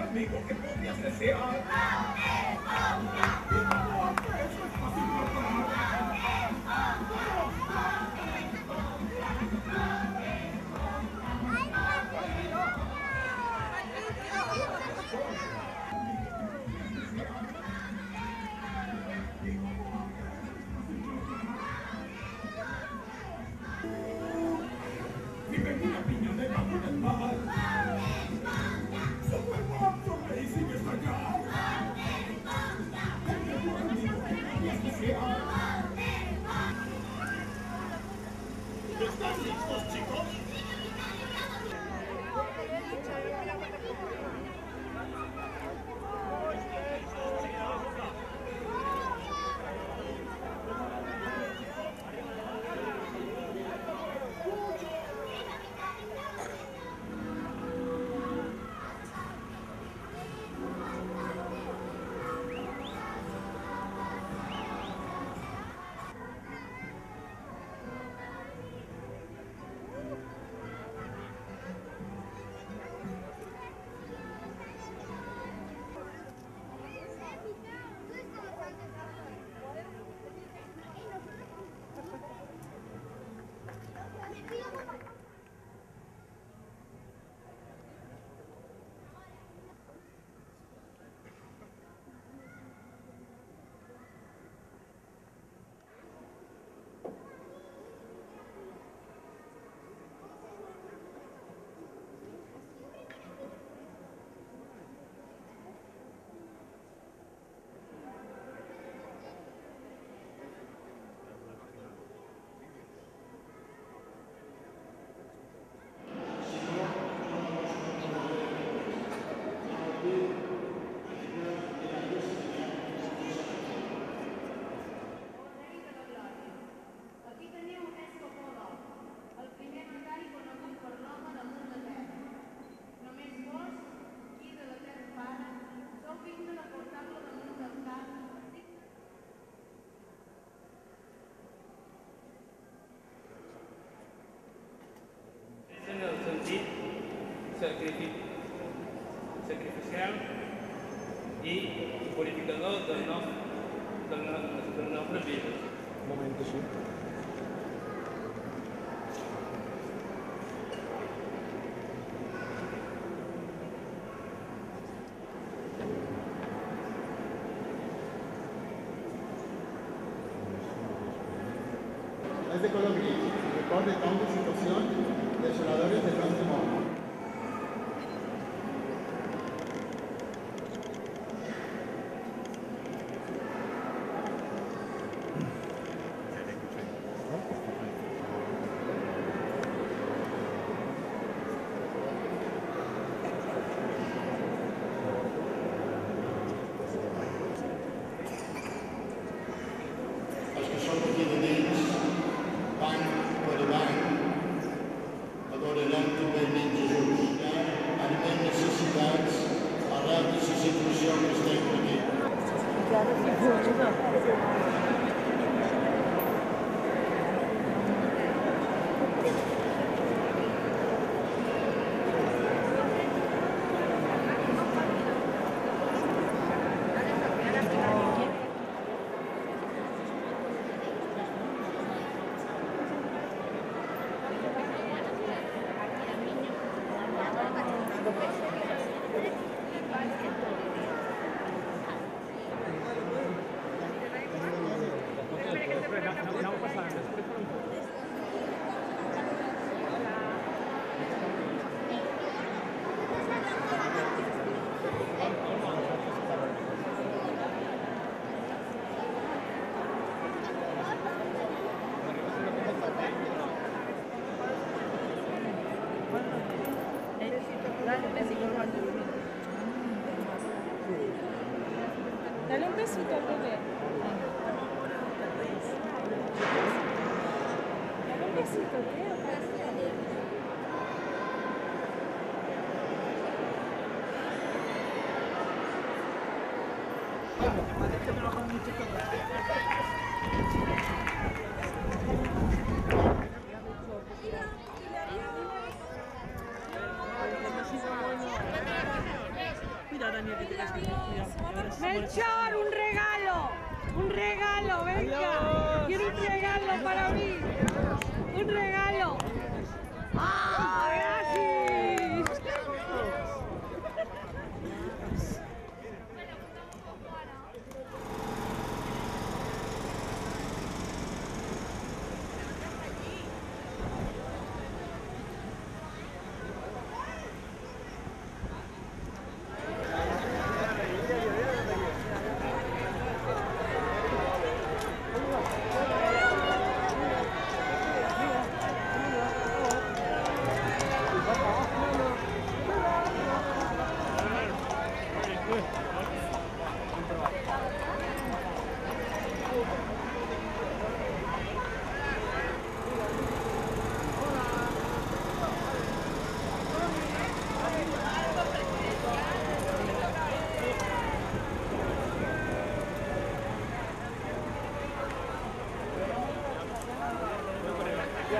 amigo que podrías desear. Sacrificial del del nostre, de les nostres vides. Un momento, sí. Es de color gris. Cambio de situación de soldadores de próximo 我觉得。besito, creo. Melchor, un regalo, un regalo, venga, quiero un regalo para mí. Un regalo. ¡Ah,